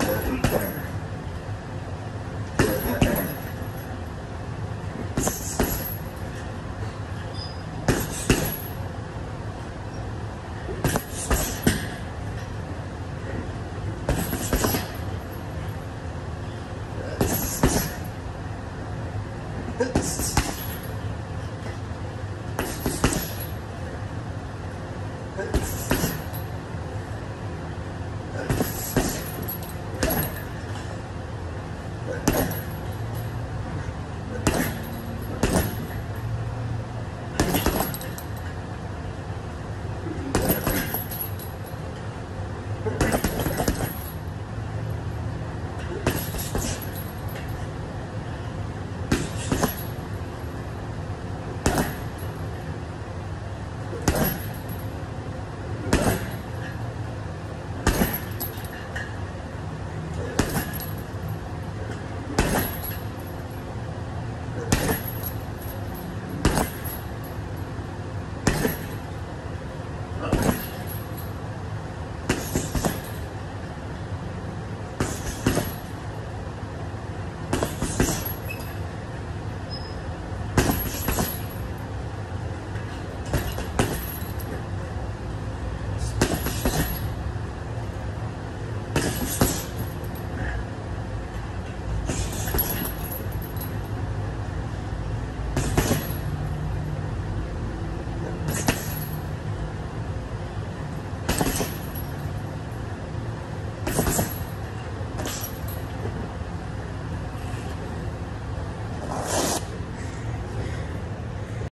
Every day.